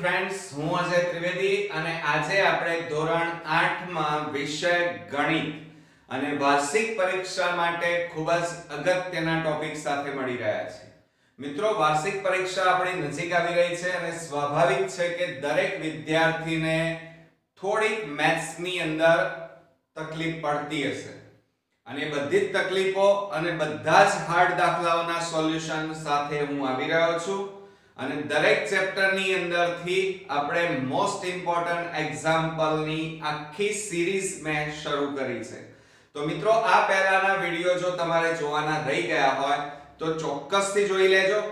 Friends હું અજય ત્રિવેદી અને આજે આપણે ધોરણ 8 માં વિષય ગણિત અને વાર્ષિક પરીક્ષા માટે ખૂબ જ અગત્યના ટોપિક સાથે મળી રહ્યા છે મિત્રો, વાર્ષિક પરીક્ષા આપણી નજીક આવી રહી છે અને સ્વાભાવિક છે કે દરેક વિદ્યાર્થીને થોડીક મેથ્સની અંદર તકલીફ પડતી હશે. અને બધી જ તકલીફો અને બધા જ હાર્ડ દાખલાઓના સોલ્યુશન સાથે હું આવી રહ્યો છું. અને દરેક ચેપ્ટરની અંદરથી આપણે મોસ્ટ ઇમ્પોર્ટન્ટ એક્ઝામ્પલની આખી સિરીઝ મેં શરૂ કરી છે. તો મિત્રો, આ પહેલાના વિડિયો જો તમારે જોવાના રહી ગયા હોય, તો ચોક્કસથી જોઈ લેજો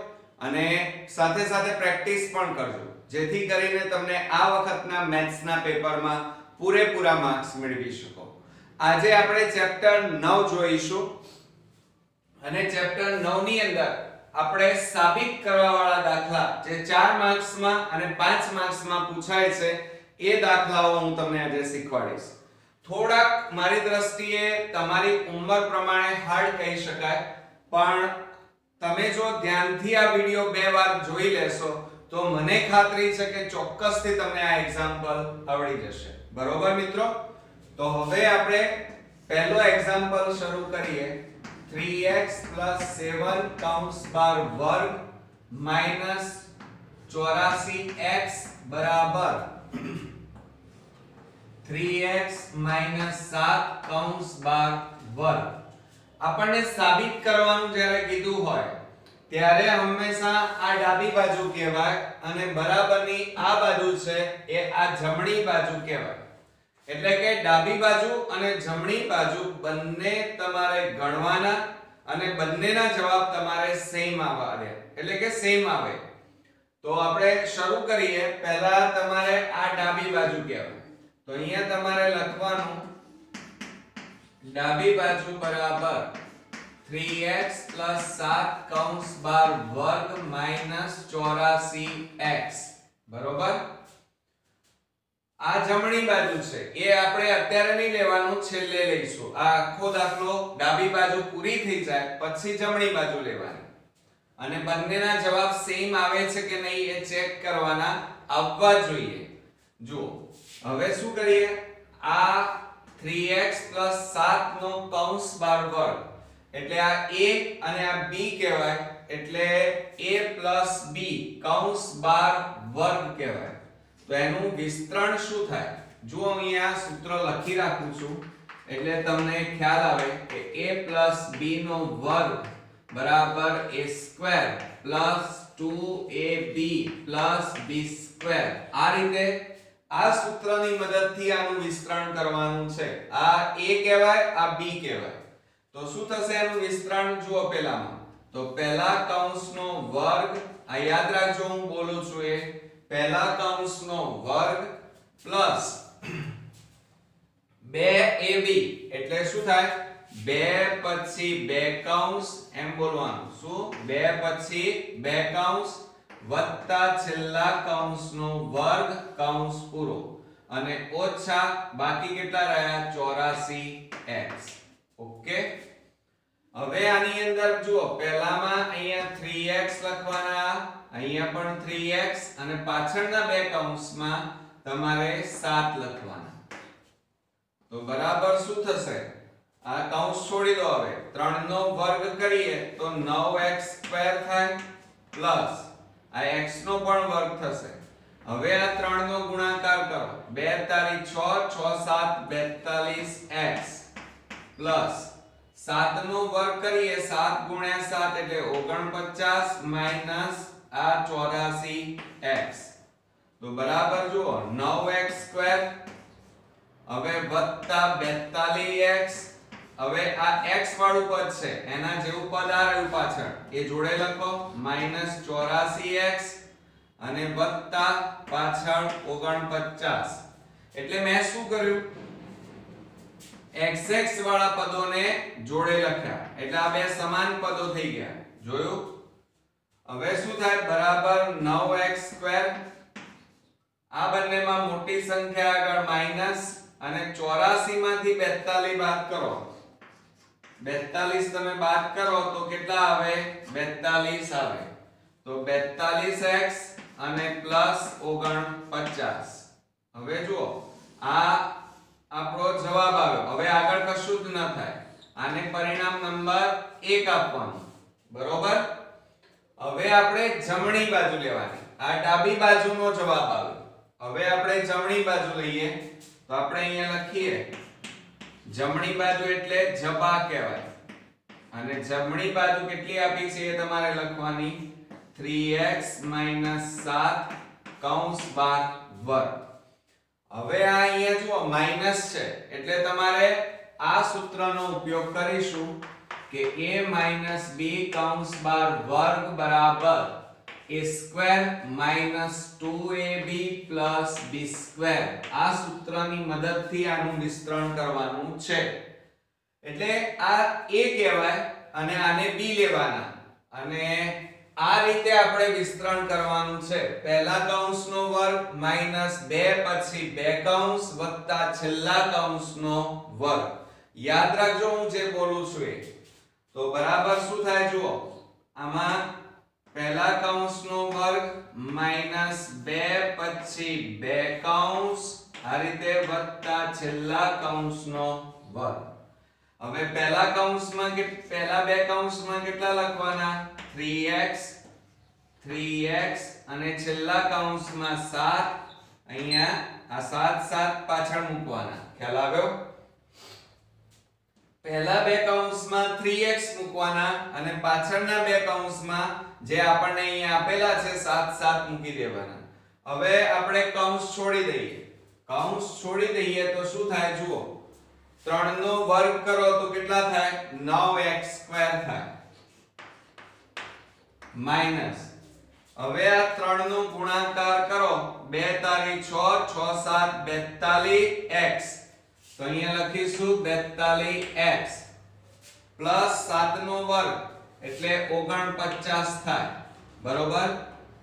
અને સાથે સાથે પ્રેક્ટિસ પણ કરજો. જેથી કરીને તમને આ વખતના મેથ્સના પેપરમાં પૂરેપૂરા માર્ક્સ મેળવી શકો. આજે આપણે ચેપ્ટર 9 જોઈશું. અને ચેપ્ટર 9 ની અંદર આપણે સાબિત કરવા વાળા દાખલા જે 4 માર્ક્સમાં અને 5 માર્ક્સમાં પૂછાય છે, એ દાખલાઓ હું તમને આજે શીખવાડીશ. થોડાક મારી દ્રષ્ટિએ તમારી ઉંમર પ્રમાણે હાર્ડ કહી શકાય, પણ તમે જો ધ્યાનથી આ વિડિયો બે વાર જોઈ લેશો, તો મને ખાતરી છે કે ચોક્કસથી તમને આ એક્ઝામ્પલ આવડી જશે. બરોબર મિત્રો? તો હવે આપણે પહેલો એક્ઝામ્પલ શરૂ કરીએ. 3x 7 કૌંસ બાર વર્ગ માઇનસ 84x બરાબર 3x 7 કૌંસ બાર વર્ગ આપણને સાબિત કરવાનું જ્યારે કીધું હોય, ત્યારે હંમેશા આ ડાબી બાજુ કહેવાય અને બરાબરની આ બાજુ છે એ આ જમણી બાજુ કહેવાય. એટલે કે ડાબી બાજુ અને જમણી બાજુ બંને તમારે ગણવાના અને બંનેના જવાબ તમારે સેમ આવે એટલે કે સેમ આવે. તો આપણે શરૂ કરીએ. પહેલા તમારે આ ડાબી બાજુ કહેવાય તો અહીંયા તમારે લખવાનું ડાબી બાજુ બરાબર 3x 7 કૌંસ બાર વર્ગ માઇનસ 84x બરોબર? આ જમણી બાજુ છે. એ આપણે અત્યારે નહીં લેવાનું, છેલ્લે લઈશું. આ આખો દાખલો ડાબી બાજુ પૂરી થઈ જાય, પછી જમણી બાજુ લેવાની. અને બંનેના જવાબ સેમ આવે છે કે નહીં એ ચેક કરવાના, આવવા જોઈએ. જુઓ. હવે શું કરીએ? આ 3x 7 નો કૌંસ બાર વર્ગ. એટલે આ a અને આ b કહેવાય. એટલે a b કૌંસ બાર વર્ગ કહેવાય. તો એનું વિસ્તરણ શું થાય? જો અહીંયા સૂત્ર લખી રાખું છું. એટલે તમને ખ્યાલ આવે કે a b નો વર્ગ બરાબર a square plus 2ab b square આ રીતે આ સૂત્રની મદદથી આનું વિસ્તરણ કરવાનું છે. આ a કહેવાય, આ b કહેવાય. તો શું થશે એનું વિસ્તરણ? જુઓ પહેલામાં. તો પહેલા કૌંસનો વર્ગ, આ યાદ રાખજો હું બોલું છું એ. પહેલા કૌંસનો વર્ગ પ્લસ 2ab એટલે શું થાય? 2 પછી 2 કૌંસ, એમ બોલવાનું. શું? 2 પછી 2 કૌંસ વત્તા છેલ્લા કૌંસનો વર્ગ કૌંસ પૂરો. અને ઓછા બાકી કેટલા રહ્યા? 84x okay? હવે આની અંદર જુઓ. પહેલામાં અહીંયા 3x લખવાના. અહીંયા પણ 3x અને પાછળના બે કૌંસમાં તમારે 7 લખવાના. તો બરાબર શું થશે? આ કૌંસ છોડી દો હવે. 3 નો વર્ગ કરીએ તો 9x સ્ક્વેર થાય પ્લસ આ x નો પણ વર્ગ થશે. હવે આ 3 નો ગુણાકાર કરો. 2 તારી 6 6 7 42x પ્લસ 7 નો વર્ગ કરીએ 7 ગુણ્યા 7 એટલે 49 માઇનસ આ 84x તો બરાબર જુઓ 9x સ્ક્વેર, હવે વત્તા 42x હવે આ x વાળું પદ છે, એના જેવું પદ આ રહ્યું પાછળ. એ જોડે લખો માઇનસ 84x અને વત્તા પાછળ 49 એટલે મેં શું કર્યું? xx વાળા પદોને જોડે લખ્યા. એટલે આ બે સમાન પદો થઈ ગયા. જોયું? હવે શું થાય? બરાબર 9x સ્ક્વેર. આ બંનેમાં મોટી સંખ્યા આગળ માઇનસ અને 84 માંથી 42 બાદ કરો. 42 તમે બાદ કરો તો કેટલા આવે? 42 આવે. તો 42x અને પ્લસ ઓગણપચાસ. હવે જુઓ, આ આપણો જવાબ આવ્યો. હવે આગળ કશું જ ન થાય. આને પરિણામ નંબર 1 આપવાનું. બરોબર? હવે આપણે જમણી બાજુ લેવાની. આ ડાબી બાજુનો જવાબ આવે. હવે આપણે જમણી બાજુ લઈએ. તો આપણે અહીંયા લખીએ. જમણી બાજુ એટલે જબા કહેવાય. અને જમણી બાજુ કેટલી આપી છે એ તમારે લખવાની? 3x 7 કૌંસ બાર વર્ગ હવે આ અહીંયા જુઓ, માઇનસ છે. એટલે તમારે આ સૂત્રનો ઉપયોગ કરીશું. કે a b કૌંસ બાર વર્ગ બરાબર a square minus 2ab plus b square. આ સૂત્રની મદદથી આનું વિસ્તરણ કરવાનું છે. એટલે આ a કહેવાય અને આને b લેવાના. અને આ રીતે આપણે વિસ્તરણ કરવાનું છે. પહેલા કૌંસનો વર્ગ માઇનસ 2 પછી બે કૌંસ વત્તા છેલ્લા કૌંસનો વર્ગ. યાદ રાખજો હું જે બોલું છું એ. તો બરાબર શું થાય જુઓ? આમાં પહેલા કૌંસનો વર્ગ માઇનસ 2 પછી બે કૌંસ, આ રીતે વત્તા છેલ્લા કૌંસનો વર્ગ. હવે પહેલા કૌંસમાં કે પહેલા બે કૌંસમાં કેટલા લખવાના? 3x 3x અને છેલ્લા કૌંસમાં 7 અહીંયા આ 7 7 પાછળ મૂકવાના. ખ્યાલ આવ્યો? પહેલા બે કૌંસમાં 3x મૂકવાના અને પાછળના બે કૌંસમાં જે આપણને અહીંયા આપેલા છે 7 7 મૂકી દેવાના. હવે આપણે કૌંસ છોડી દઈએ. કૌંસ છોડી દઈએ તો શું થાય જુઓ. 3 નો વર્ગ કરો તો કેટલા થાય? 9x સ્ક્વેર થાય. માઇનસ હવે આ 3 નો ગુણાકાર કરો. 2 તારી 6 6 7 42x તો અહીંયા લખીશું 42x પ્લસ 7 નો વર્ગ એટલે 49 થાય. બરોબર?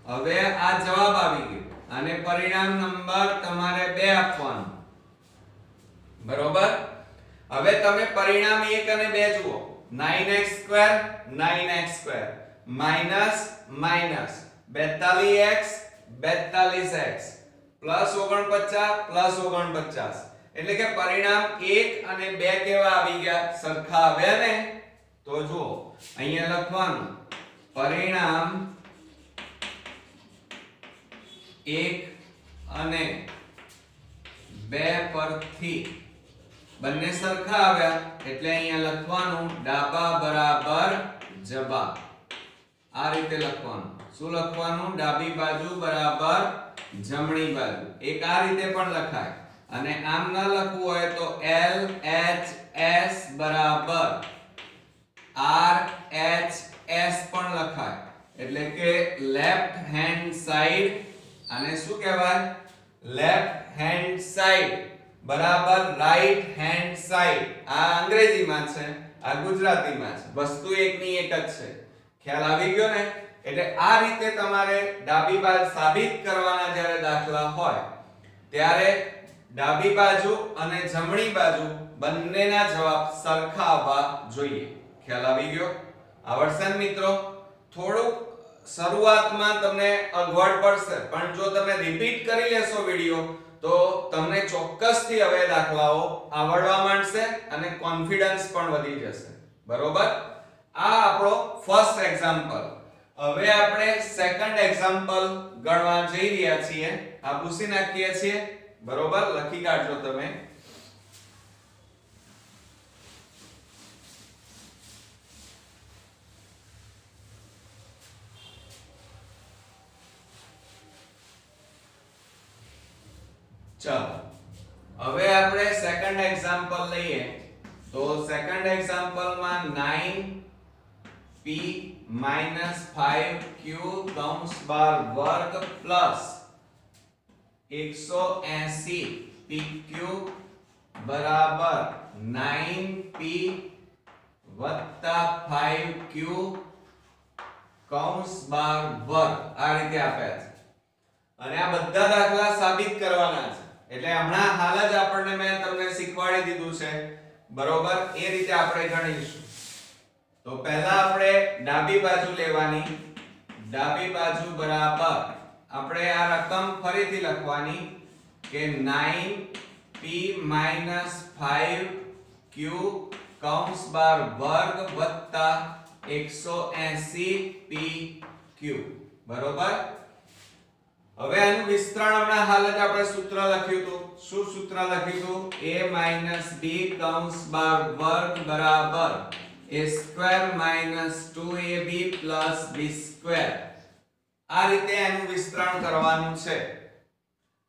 હવે આ જવાબ આવી ગયો. અને પરિણામ નંબર તમારે 2 આપવાનો. બરોબર? હવે તમે પરિણામ 1 અને 2 જુઓ. 9x2 9x2 minus minus 42x 42x plus 49 plus 49 એટલે કે પરિણામ 1 અને 2 કેવા આવી ગયા? સરખા આવ્યા ને? તો જુઓ, અહીંયા લખવાનું. પરિણામ 1 અને 2 પરથી બંને સરખા આવ્યા. એટલે અહીંયા લખવાનું ડાબા બરાબર જબા આ રીતે લખવાનું. શું લખવાનું? ડાબી બાજુ બરાબર જમણી બાજુ. એક આ રીતે પણ લખાય. અને આમ ન લખવું હોય તો L H S બરાબર. R H S પણ લખાય. એટલે કે લેફ્ટ હેન્ડ સાઈડ અને શું કહેવાય? લેફ્ટ હેન્ડ સાઈડ બરાબર રાઈટ હેન્ડ સાઈડ આ અંગ્રેજીમાં છે, આ ગુજરાતીમાં છે. વસ્તુ એકની એક જ છે. ખ્યાલ આવી ગયો ને? એટલે આ રીતે તમારે ડાબી બાજુ સાબિત કરવાના જ્યારે દાખલા હોય, ત્યારે ડાબી બાજુ અને જમણી બાજુ બંનેના જવાબ સરખા આવવા જોઈએ. ખ્યાલ આવી ગયો? આવડશે ને મિત્રો, થોડુંક શરૂઆતમાં તમને અગવડ પડશે, પણ જો તમે રિપીટ કરી લેશો વિડિયો તો તમને ચોક્કસથી હવે દાખલાઓ આવડવા માંડશે અને કોન્ફિડન્સ પણ વધી જશે. બરોબર? આ આપણો ફર્સ્ટ એક્ઝામ્પલ હવે આપણે સેકન્ડ એક્ઝામ્પલ ગણવા જઈ રહ્યા છીએ. આ ભૂસી નાખીએ છીએ. બરોબર લખી કાઢજો તમે ચાલો હવે આપણે સેકન્ડ એક્ઝામ્પલ લઈએ તો સેકન્ડ એક્ઝામ્પલમાં 9p 5q કૌંસ બાર વર્ગ પ્લસ 180 pq બરાબર 9p વત્તા 5q કૌંસ બાર વર્ગ. આ રીતે આપ્યા છે. અને આ બધા દાખલા સાબિત કરવાના છે. એટલે હમણાં હાલ જ આપણને મેં તમને શીખવાડી દીધું છે. બરોબર? એ રીતે આપણે ગણીશું. તો પહેલા આપણે ડાબી બાજુ લેવાની. ડાબી બાજુ બરાબર આપણે આ રકમ ફરીથી લખવાની કે 9p 5q કૌંસ બાર વર્ગ વત્તા 180pq બરોબર? હવે આનું વિસ્તરણ હમણાં હાલ જ આપણે સૂત્ર લખ્યું હતું. શું સૂત્ર લખ્યું હતું? A b કૌંસ બાર વર્ગ બરાબર. A square 2ab b square આ રીતે એનું વિસ્તરણ કરવાનું છે.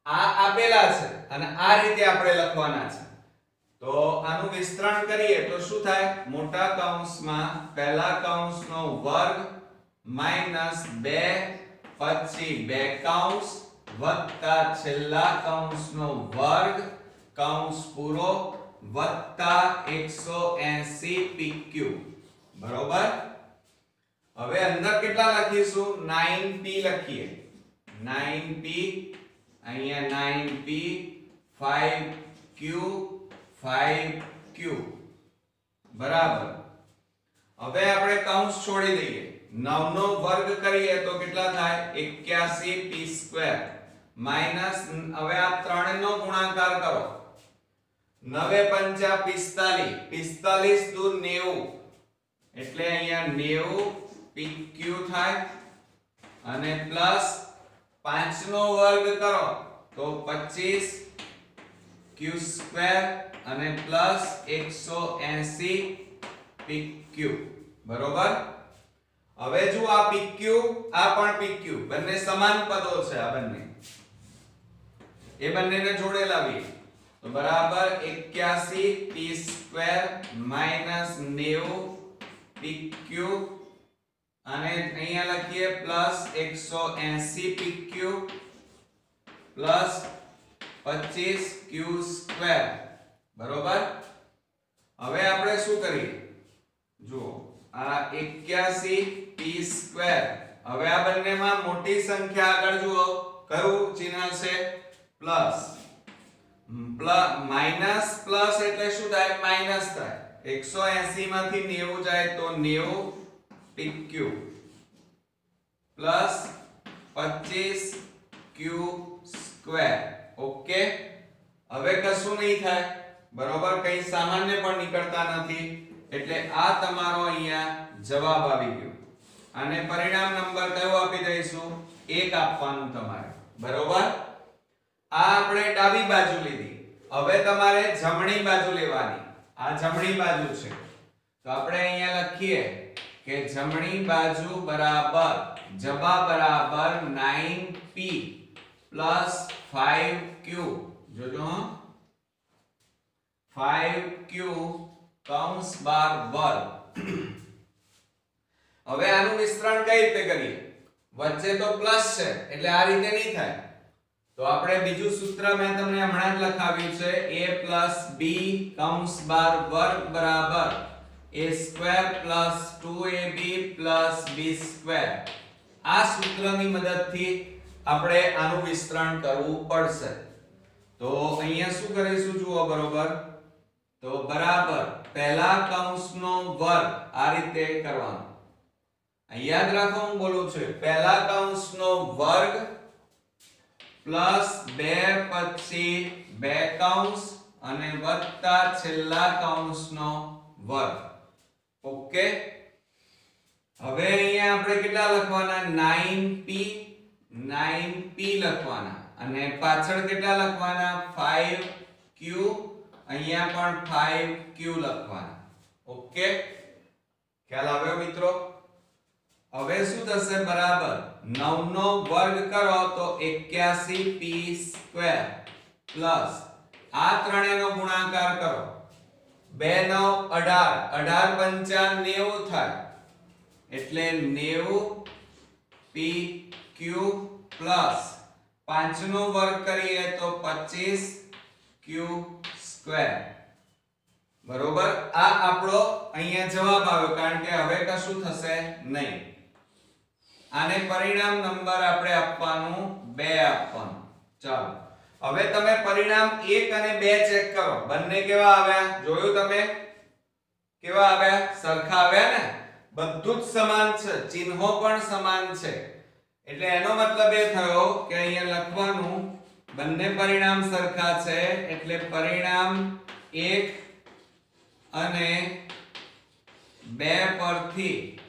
આ આપેલા છે અને આ રીતે આપણે લખવાના છે. તો આનું વિસ્તરણ કરીએ તો શું થાય? મોટા કૌંસમાં પહેલા કૌંસનો વર્ગ માઇનસ 2 પછી બે કૌંસ, વત્તા છેલ્લા કૌંસનો વર્ગ, કૌંસ પૂરો, વત્તા 180 pq બરોબર? હવે અંદર કેટલા લખીશું? 9p લખીએ. 9p અહીંયા 9p 5q 5q બરાબર. હવે આપણે કૌંસ છોડી દઈએ. 9 નો વર્ગ કરીએ તો કેટલા થાય? 81p સ્ક્વેર માઇનસ હવે આ ત્રણનો ગુણાકાર કરો. 9 પંચા 45 45 દૂર 90 એટલે અહીંયા 90 pq થાય? અને પ્લસ 5 નો વર્ગ કરો, તો 25 q સ્ક્વેર અને પ્લસ 180 pq બરોબર? હવે જો આ pq આ પણ pq બંને સમાન પદો છે આ બંને. એ બંનેને જોડે લાવીએ. તો બરાબર 81 p સ્ક્વેર માઇનસ 90 pq અને અહીંયા લખીએ plus 180 pq plus 25 q square બરોબર હવે આપણે શું કરીએ? જુઓ, આ 81 p સ્ક્વેર હવે આ બંનેમાં મોટી સંખ્યા આગળ જુઓ, કયું ચિહ્ન છે પ્લસ માઇનસ પ્લસ એટલે શું થાય? માઇનસ થાય. 180 માંથી 90 જાય તો 90 pq plus 25 q square. Okay? હવે કશું નહીં થાય. બરોબર? કઈ સામાન્ય પણ નીકળતા નથી. એટલે આ તમારો અહીંયા જવાબ આવી ગયો. અને પરિણામ નંબર કયો આપી દઈશું? એક આપવાનું તમારે. બરોબર? આ આપણે ડાબી બાજુ લીધી. હવે તમારે જમણી બાજુ લેવાની. આ જમણી બાજુ છે. તો આપણે અહીંયા લખીએ. કે જમણી બાજુ બરાબર જબા બરાબર 9p 5q જોજો હો. 5q કૌંસ બાર વર્ગ હવે આનું વિસ્તરણ કઈ રીતે કરીએ? વચ્ચે તો પ્લસ છે, એટલે આ રીતે નહીં થાય. તો આપણે બીજું સૂત્ર મેં તમને હમણાં જ લખાવ્યું છે, a b કૌંસ બાર વર્ગ બરાબર. A square 2ab b square આ સૂત્રની મદદથી આપણે આનું વિસ્તરણ કરવું પડશે. તો અહીંયા શું કરીશું જુઓ બરોબર. તો બરાબર પહેલા કૌંસનો વર્ગ આ રીતે કરવાનો. યાદ રાખો હું બોલું છું. પહેલા કૌંસનો વર્ગ પ્લસ બે પછી બે કૌંસ અને વત્તા છેલ્લા કૌંસનો વર્ગ. ઓકે. હવે અહીંયા આપણે કેટલા લખવાના? 9p 9p લખવાના. અને પાછળ કેટલા લખવાના? 5q અહીંયા પણ 5q લખવાના. ઓકે. ખ્યાલ આવ્યો મિત્રો? હવે શું થશે? બરાબર. 9 નો વર્ગ કરો તો 81p સ્ક્વેર પ્લસ આ ત્રણેયનો ગુણાકાર કરો. 2 9 18 18 પંચા 90 થાય. એટલે નેવું પી ક્યુ પ્લસ. 5 નો વર્ગ કરીએ તો પચીસ ક્યુ સ્ક્વેર. બરોબર? આ આપણો અહીંયા જવાબ આવ્યો, કારણ કે હવે કશું થશે નહીં. આને પરિણામ નંબર આપણે આપવાનું બે આપવાનું. ચાલો. હવે તમે પરિણામ 1 અને 2 ચેક કરો. બંને કેવા આવ્યા? જોયું તમે? કેવા આવ્યા? સરખા આવ્યા ને? બધું જ સમાન છે. ચિહ્નો પણ સમાન છે. એટલે એનો મતલબ એ થયો કે અહીંયા લખવાનું, બંને પરિણામ સરખા છે, એટલે પરિણામ 1 અને 2 પરથી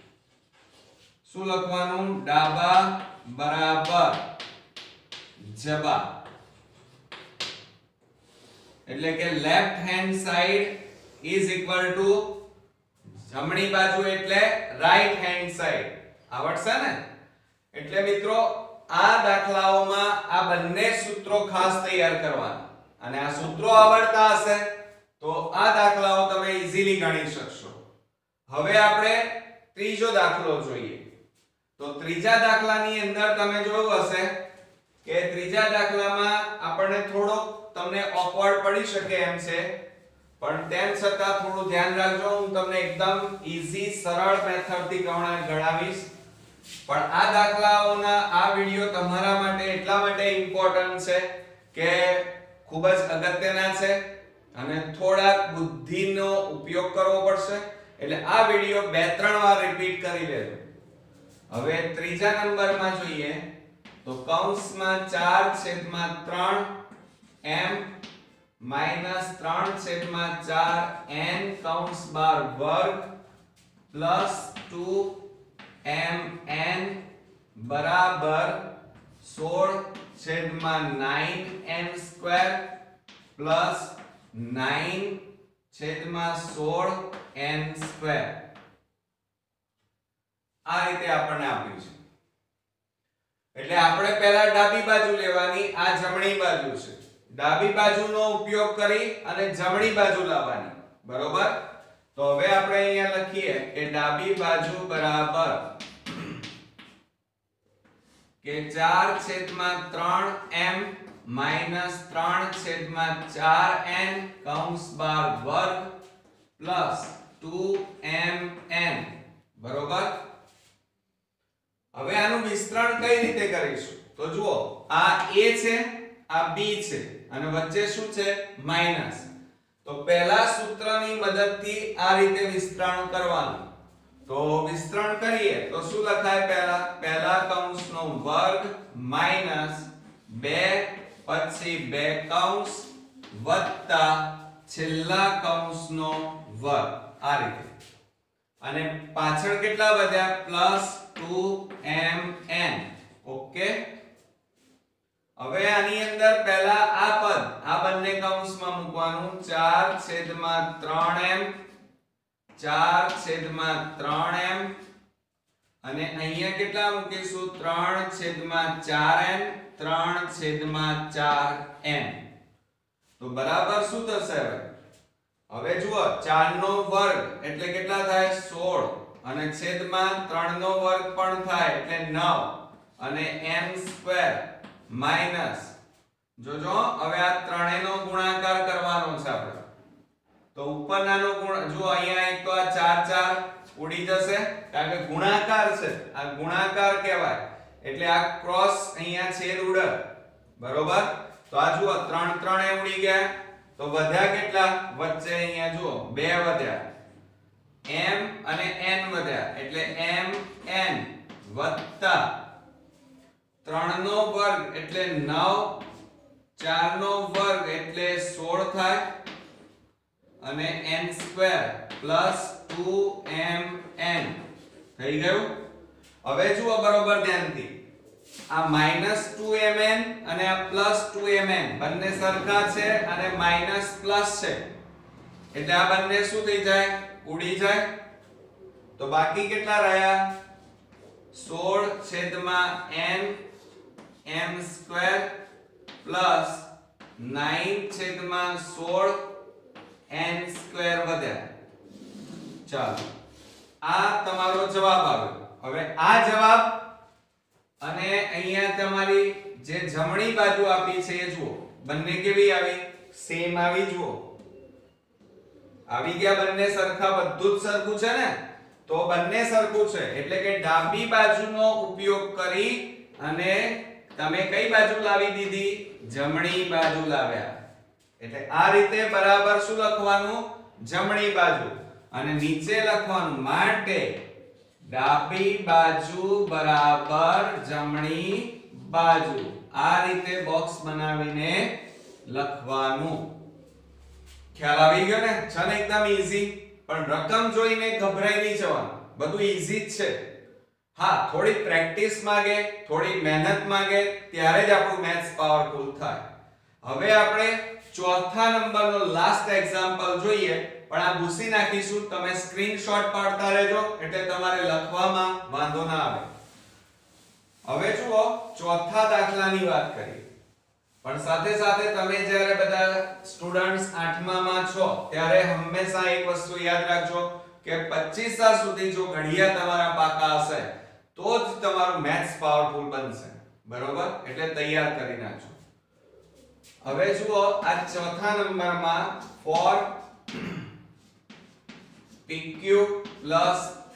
શું લખવાનું? ડાબા બરાબર જબા એટલે કે left hand side is equal to જમણી બાજુ એટલે રાઈટ હેન્ડ સાઈડ આવડશે ને? એટલે મિત્રો, આ દાખલાઓમાં આ બંને સૂત્રો ખાસ તૈયાર કરવાના. અને આ સૂત્રો આવડતા હશે, તો આ દાખલાઓ તમે ઈઝીલી ગણી શકશો. હવે આપણે ત્રીજો દાખલો જોઈએ. તો ત્રીજા દાખલાની અંદર તમે જોયું હશે કે ત્રીજા દાખલામાં આપણને થોડો તમને ઓકવર્ડ પડી શકે એમ છે, પણ તેમ છતાં થોડું ધ્યાન રાખજો, હું તમને એકદમ ઈઝી સરળ મેથડથી ગણા ગણાવીશ. પણ આ દાખલાઓના આ વિડિયો તમારા માટે એટલા માટે ઇમ્પોર્ટન્ટ છે કે ખૂબ જ અગત્યના છે અને થોડાક બુદ્ધિનો ઉપયોગ કરવો પડશે. એટલે આ વિડિયો બે ત્રણ વાર રિપીટ કરી લેજો. હવે ત્રીજા નંબરમાં જોઈએ. તો કૌંસમાં 4 છેદમાં 3 m માઇનસ 3 છેદમાં 4 n કૌંસ બાર વર્ગ પ્લસ 2 m n બરાબર 16 છેદમાં 9 m સ્ક્વેર પ્લસ 9 છેદમાં 16 n સ્ક્વેર. આ રીતે આપણને આપ્યું છે. એટલે આપણે પહેલા ડાબી બાજુ લેવાની, આ જમણી બાજુ છે. ડાબી બાજુનો ઉપયોગ કરી અને જમણી બાજુ લાવવાની. બરોબર? તો હવે આપણે અહીંયા લખીએ કે ડાબી બાજુ બરાબર કે 4 છેદમાં 3m માઇનસ 3 છેદમાં 4n કૌંસ બાર વર્ગ પ્લસ 2mn બરોબર? હવે આનું વિસ્તરણ કઈ રીતે કરીશું? તો જુઓ, આ a છે, આ b છે, અને વચ્ચે શું છે? માઇનસ તો પહેલા સૂત્રની મદદથી આ રીતે વિસ્તરણ કરવાનું. તો વિસ્તરણ કરીએ, તો શું લખાય પહેલા? પહેલા કૌંસનો વર્ગ માઇનસ 2 પછી બે કૌંસ વત્તા છેલ્લા કૌંસનો વર્ગ. આ રીતે. અને પાછળ કેટલા વધ્યા? પ્લસ 2mn ઓકે હવે આની અંદર પહેલા આ પદ, આ બંને કૌંસમાં મૂકવાનું. 4 છેદમાં 3m 4 છેદમાં 3m અને અહીંયા કેટલા મૂકીશું? 3 છેદમાં 4n 3 છેદમાં 4n તો બરાબર શું થશે હવે? હવે જુઓ 4 નો વર્ગ એટલે કેટલા થાય? 16 અને છેદમાં 3 નો વર્ગ પણ થાય એટલે 9 અને m સ્ક્વેર માઇનસ જોજો, હવે આ ત્રણેયનો ગુણાકાર કરવાનો છે આપણે. તો ઉપરનાનો ગુણ જો અહીંયા એક તો આ 4 4 ઉડી જશે, કારણ કે ગુણાકાર છે. આ ગુણાકાર કહેવાય. એટલે આ ક્રોસ અહીંયા છેદ ઉડે. બરોબર? તો આ જુઓ 3 3 એ ઉડી ગયા. તો વધ્યા કેટલા? વચ્ચે અહીંયા જુઓ, બે વધ્યા. M અને n વધ્યા. એટલે m n વત્તા 3 નો વર્ગ એટલે 9 4 નો વર્ગ એટલે 16 થાય. અને n સ્ક્વેર પ્લસ 2mn થઈ ગયું? હવે જુઓ બરોબર ધ્યાનથી. આ માઇનસ 2mn અને આ પ્લસ 2mn બંને સરખા છે અને માઇનસ પ્લસ છે. એટલે આ બંને શું થઈ જાય? ઉડી જાય. તો બાકી કેટલા રહ્યા? 16 છેદમાં n m સ્ક્વેર પ્લસ 9 છેદમાં 16 n સ્ક્વેર વધ્યા. ચાલો. આ તમારો જવાબ આવ્યો. હવે આ જવાબ અને અહીંયા તમારી જે જમણી બાજુ આપી છે એ જુઓ. બંને કેવી આવી? સેમ આવી, જુઓ. આવી ગયા બંને સરખા, બધું જ સરખું છે ને? તો બંને સરખું છે. એટલે કે ડાબી બાજુનો ઉપયોગ કરી અને તમે કઈ બાજુ લાવી દીધી? જમણી બાજુ લાવ્યા. એટલે આ રીતે બરાબર શું લખવાનું? જમણી બાજુ. અને નીચે લખવાનું માટે ડાબી બાજુ બરાબર જમણી બાજુ. આ રીતે બોક્સ બનાવીને લખવાનું. ખ્યાલ આવી ગયો ને? છે ને એકદમ ઈઝી પણ રકમ જોઈને ગભરાઈ નહીં જવાનું. બધું ઈઝી જ છે. હા, થોડી પ્રેક્ટિસ માંગે, થોડી મહેનત માંગે, ત્યારે જ આપણું મેથ્સ પાવરફુલ થાય. હવે આપણે ચોથા નંબરનો લાસ્ટ એક્ઝામ્પલ જોઈએ, પણ આ ભૂસી નાખીશું. તમે સ્ક્રીનશોટ પાડતા રહેજો, એટલે તમારે લખવામાં વાંધો ના આવે. હવે જુઓ, ચોથા દાખલાની વાત કરીએ. પણ સાથે સાથે તમે જ્યારે બધા ત્યારે હંમેશા એક વસ્તુ યાદ રાખજો કે 25 સુધી જો ઘડિયા તમારા પાકા હશે, તો જ તમારું મેથ્સ પાવરફુલ બનશે. બરોબર? એટલે તૈયાર કરી નાખજો. હવે જુઓ, આ ચોથા નંબરમાં for pq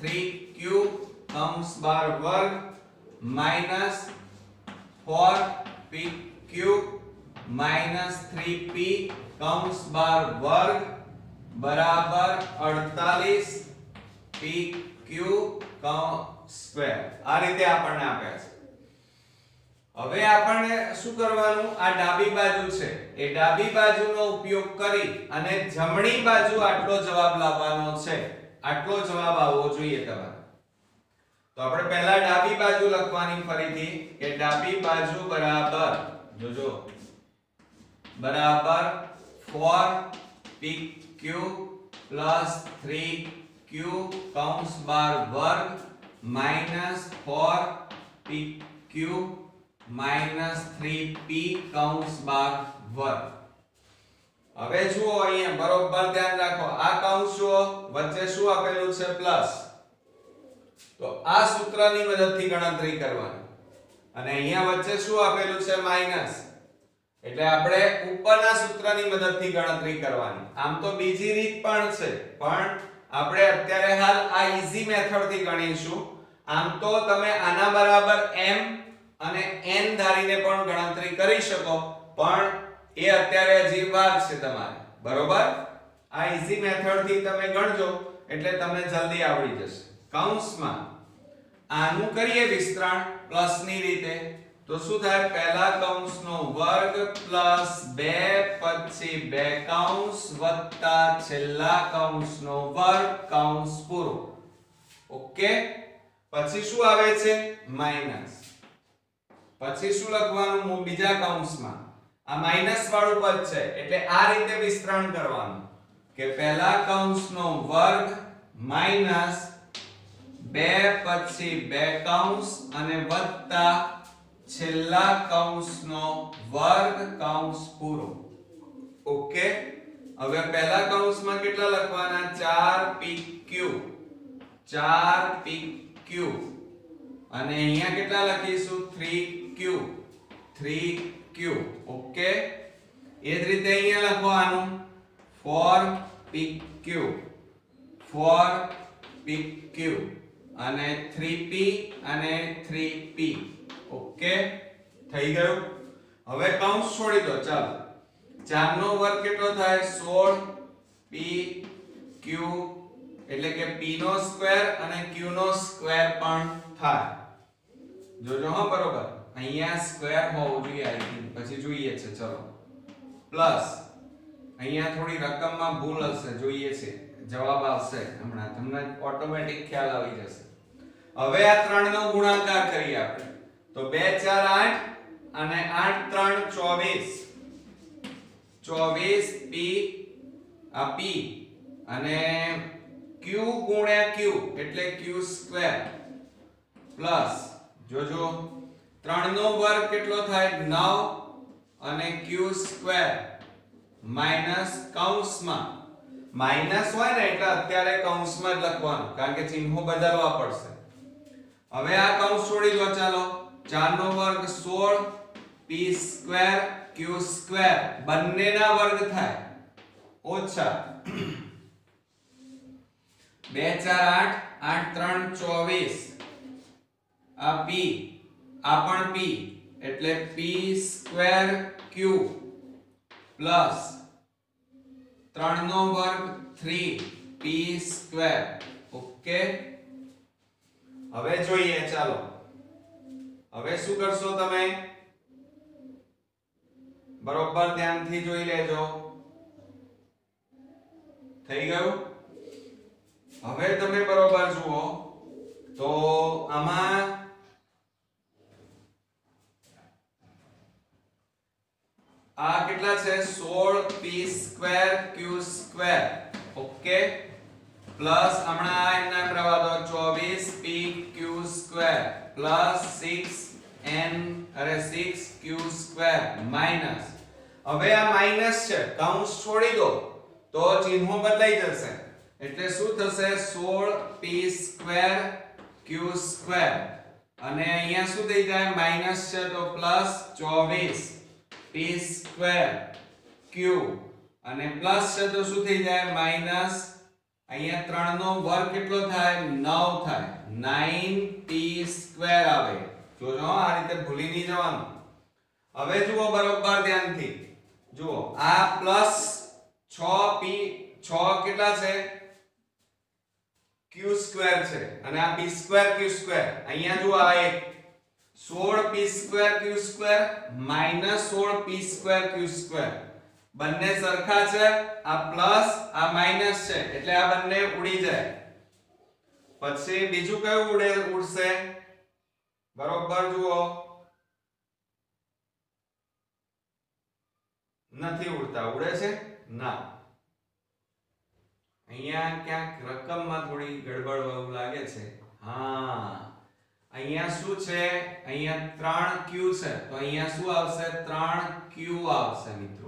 3q કૌંસ બાર વર્ગ માઇનસ 4pq 3p કૌંસ બાર વર્ગ બરાબર 48 pq સ્ક્વેર આ રીતે આપણને આપ્યા છે. હવે આપણને શું કરવાનું? આ ડાબી બાજુ છે. એ ડાબી બાજુનો ઉપયોગ કરી અને જમણી બાજુ આટલો જવાબ લાવવાનો છે. આટલો જવાબ આવવો જોઈએ તમારે. તો આપણે પહેલા ડાબી બાજુ લખવાની ફરીથી કે ડાબી બાજુ બરાબર. જોજો. બરાબર 4pq 3q કૌંસ બાર વર્ગ માઇનસ 4pq માઇનસ 3p કૌંસ બાર વર્ગ હવે જુઓ અહીંયા બરોબર ધ્યાન રાખો. આ કૌંસ જુઓ. વચ્ચે શું આપેલું છે? પ્લસ તો આ સૂત્રની મદદથી ગણતરી કરવાની. અને અહીંયા વચ્ચે શું આપેલું છે? માઇનસ એટલે આપણે ઉપરના સૂત્રની મદદથી ગણતરી કરવાની. આમ તો બીજી રીત પણ છે, પણ આપણે અત્યારે હાલ આ ઈઝી મેથડથી ગણીશું. આમ તો તમે આના બરાબર m અને n ધારીને પણ ગણતરી કરી શકો, પણ એ અત્યારે હજી વાર છે તમારે. બરોબર? આ ઈઝી મેથડથી તમે ગણજો, એટલે તમને જલ્દી આવડી જશે. કૌંસમાં આનું કરીએ વિસ્તરણ, પ્લસની રીતે. તો શું થાય? પહેલા કૌંસનો વર્ગ પ્લસ 2 પછી બે કૌંસ વત્તા છેલ્લા કૌંસનો વર્ગ કૌંસ પૂરો. ઓકે? પછી શું આવે છે? માઇનસ પછી શું લખવાનું? બીજા કૌંસમાં. આ માઇનસ વાળું પદ છે, એટલે આ રીતે વિસ્તરણ કરવાનું. કે પહેલા કૌંસનો વર્ગ માઇનસ બે, પછી બે કૌંસ અને વત્તા છેલ્લા કૌંસનો વર્ગ કૌંસ પૂરો. ઓકે? હવે પહેલા કૌંસમાં કેટલા લખવાના? 4pq 4pq અને અહીંયા કેટલા લખીશું? 3q 3q okay? એ જ રીતે અહીંયા લખવાનું. 4pq 4pq અને 3p અને 3p ઓકે? થઈ ગયું? હવે કૌંસ છોડી દો, ચાલો. 4 નો વર્ગ કેટલો થાય? 16 p, q, એટલે કે p નો સ્ક્વેર અને q નો સ્ક્વેર પણ થાય. જોજો હા, બરોબર. અહીંયા સ્ક્વેર હોવું જોઈએ આઈ થિંક પછી જોઈએ છે, ચલો. પ્લસ અહીંયા થોડી રકમમાં ભૂલ હશે, જોઈએ છે. જવાબ આવશે હમણાં. તમને ઓટોમેટિક ખ્યાલ આવી જશે. હવે આ ત્રણનો ગુણાકાર કરીએ આપણે. તો 2 4 8 અને 8 3 24 24 p, આ p અને q ગુણ્યા q એટલે q સ્ક્વેર પ્લસ જોજો 3 નો વર્ગ કેટલો થાય? 9 અને q સ્ક્વેર માઇનસ કૌંસમાં. માઇનસ હોય ને એટલે અત્યારે કૌંસમાં જ લખવાનું, કારણ કે ચિહ્નો બદલવા પડશે. હવે આ કૌંસ છોડી દો, ચાલો. 4 નો વર્ગ 16 p સ્ક્વેર q સ્ક્વેર બંનેના વર્ગ થાય ઓછા 2 4 8 8 3 24 આ p આ પણ p એટલે p સ્ક્વેર q પ્લસ 3 નો વર્ગ 3 p સ્ક્વેર ઓકે હવે જોઈએ, ચાલો. હવે શું કરશો તમે? બરોબર ધ્યાનથી જોઈ લેજો. થઈ ગયું? હવે તમે બરોબર જુઓ. તો આમાં આ કેટલા છે? 16 p square q square okay plus હમણાં આ એમના પ્રવાહ તો દો 24 p, q square plus 6 n, અરે 6 q સ્ક્વેર માઇનસ હવે આ માઇનસ છે. કૌંસ છોડી દો. તો ચિહ્નો બદલાઈ જશે. એટલે શું થશે? 16 p સ્ક્વેર q સ્ક્વેર અને અહીંયા શું થઈ જાય? માઇનસ છે તો પ્લસ 24 p સ્ક્વેર q. અને પ્લસ છે તો શું થઈ જાય? માઇનસ અહીંયા 3 નો વર્ગ કેટલો થાય? 9 થાય. 9p સ્ક્વેર આવે. જોજો આ રીતે ભૂલી નહીં જવાનું. હવે જુઓ બરોબર ધ્યાનથી. જુઓ, આ પ્લસ 6p 6 કેટલા છે? Q સ્ક્વેર છે. અને આ p સ્ક્વેર q સ્ક્વેર અહીંયા જુઓ, આ એક. 16p square q square minus 16p square q square બંને સરખા છે, આ પ્લસ આ માઇનસ છે, એટલે આ બંને ઉડી જાય. પછી બીજું કયું ઉડે, ઉડશે? બરોબર જુઓ. નથી ઉડતા, ઉડે છે? ના. અહીંયા ક્યાંક રકમમાં થોડી ગડબડ એવું લાગે છે. હા. અહીંયા શું છે? અહીંયા 3q છે. તો અહીંયા શું આવશે? 3q આવશે મિત્રો.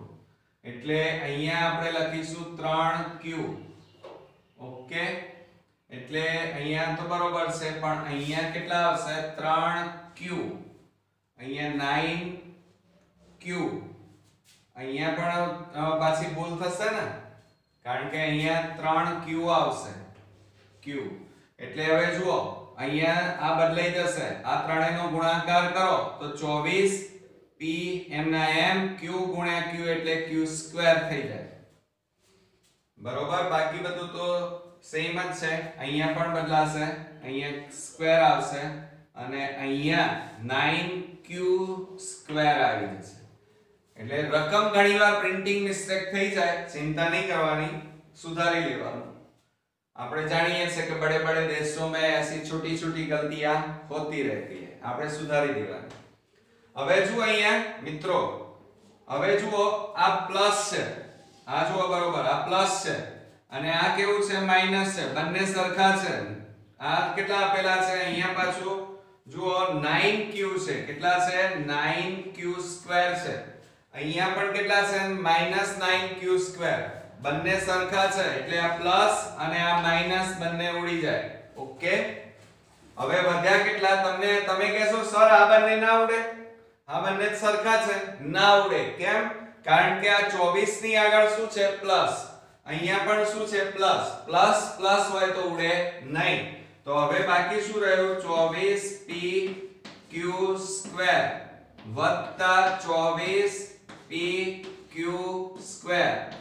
એટલે અહીંયા આપણે લખીશું 3q ઓકે? એટલે અહીંયા તો બરોબર છે, પણ અહીંયા કેટલા આવશે? 3q અહીંયા 9q અહીંયા પણ પાછી ભૂલ થશે ને? કારણ કે અહીંયા 3q આવશે. Q. એટલે હવે જુઓ, અહીંયા આ બદલાઈ જશે. આ ત્રણેયનો ગુણાકાર કરો, તો 24 p એમના એમ q ગુણ્યા q એટલે q સ્ક્વેર થઈ જાય. બરોબર? બાકી બધું તો સેમ જ છે. અહીંયા પણ બદલાશે. અહીંયા સ્ક્વેર આવશે અને અહીંયા 9q સ્ક્વેર આવી જશે. એટલે રકમ ઘણીવાર પ્રિન્ટિંગ મિસ્ટેક થઈ જાય. ચિંતા નહીં કરવાની. સુધારી લેવાનું. આપણે જાણીએ છીએ કે બડે બડે દેશોમાં એસી છોટી છોટી ગલતિયા હોતી રહેતી હૈ. આપણે સુધારી દેવાની. હવે જુઓ અહીંયા, મિત્રો. હવે જુઓ, આ પ્લસ છે. આ જુઓ બરોબર, આ પ્લસ છે. અને આ કેવું છે? માઇનસ છે. બંને સરખા છે. આ કેટલા આપેલા છે? અહીંયા પાછું જુઓ 9q છે. કેટલા છે? 9q સ્ક્વેર છે. અહીંયા પણ કેટલા છે? માઇનસ 9q સ્ક્વેર બંને સરખા છે. એટલે આ પ્લસ અને આ માઇનસ બંને ઉડી જાય. ઓકે હવે વધ્યા કેટલા? તમને, તમે કહેશો, સર, આ બંને ના ઉડે? આ બંને સરખા છે. ના ઉડે. કેમ? કારણ કે આ 24 ની આગળ શું છે? પ્લસ. અહીંયા પણ શું છે? પ્લસ. પ્લસ પ્લસ હોય તો ઉડે નહીં. તો હવે બાકી શું રહ્યું? 24p q સ્ક્વેર વત્તા 24p q સ્ક્વેર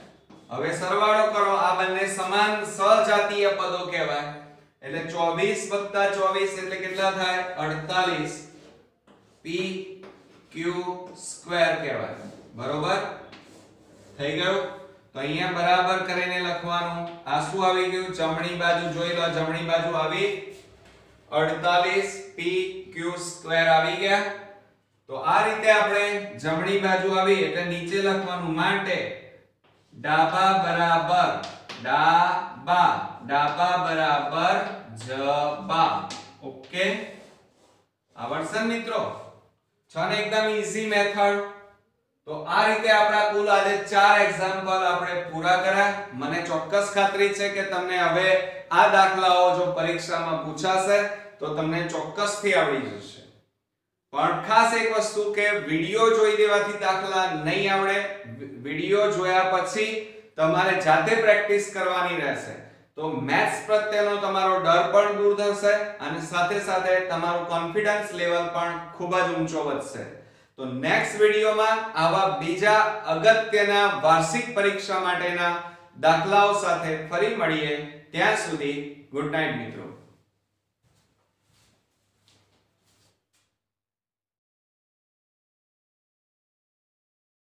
હવે સરવાળો કરો. આ બંને સમાન સજાતીય પદો કહેવાય. એટલે 24 વત્તા 24 એટલે કેટલા થાય? 48 p q સ્ક્વેર કહેવાય. બરોબર? થઈ ગયું? તો અહીંયા બરાબર કરીને લખવાનું. આ શું આવી ગયું? જમણી બાજુ જોઈ લો જમણી બાજુ આવી. 48 p q સ્ક્વેર આવી ગયા. તો આ રીતે આપણે જમણી બાજુ આવી, એટલે નીચે લખવાનું માટે ડાબા બરાબર ડાબા ડાબા બરાબર જબા ઓકે આવડશે ને મિત્રો છો ને એકદમ ઈઝી મેથડ તો આ રીતે આપણા કુલ આજે ચાર એક્ઝામ્પલ આપણે પૂરા કર્યા. મને ચોક્કસ ખાતરી છે કે તમને હવે આ દાખલાઓ જો પરીક્ષામાં પૂછાશે, તો તમને ચોક્કસથી આવડી જશે. પણ ખાસ એક વસ્તુ કે વિડિયો જોઈ દેવાથી દાખલા નહીં આવડે. વિડિયો જોયા પછી તમારે જાતે પ્રેક્ટિસ કરવાની રહેશે. તો મેથ્સ પ્રત્યેનો તમારો ડર પણ દૂર થશે અને સાથે સાથે તમારું કોન્ફિડન્સ લેવલ પણ ખૂબ જ ઊંચો વધશે. તો નેક્સ્ટ વિડિયોમાં આવા બીજા અગત્યના વાર્ષિક પરીક્ષા માટેના દાખલાઓ સાથે ફરી મળીએ. ત્યાં સુધી ગુડ નાઇટ મિત્રો.